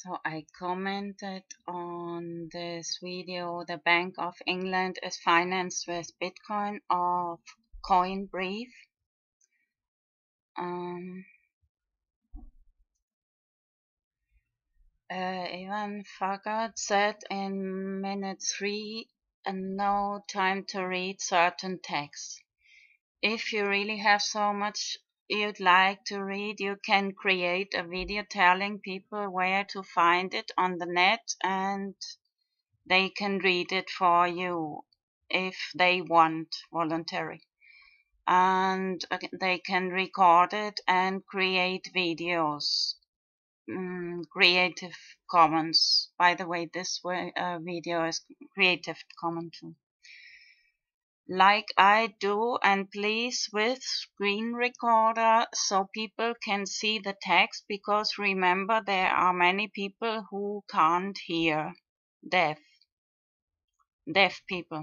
So I commented on this video, the Bank of England is financed with Bitcoin of CoinBrief. Um, uh, Ivan Fagad said in minute 3 and no time to read certain text. If you really have so much you'd like to read, you can create a video telling people where to find it on the net and they can read it for you if they want voluntary. And they can record it and create videos. Mm, Creative Commons. By the way, this way, uh, video is Creative Commons like I do and please with screen recorder so people can see the text because remember there are many people who can't hear deaf deaf people.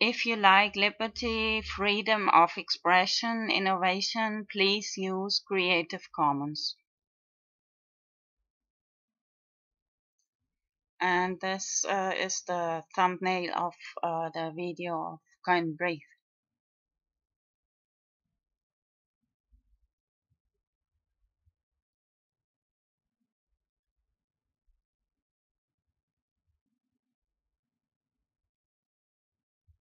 If you like liberty freedom of expression innovation please use creative commons and this uh, is the thumbnail of uh, the video of CoinBrief.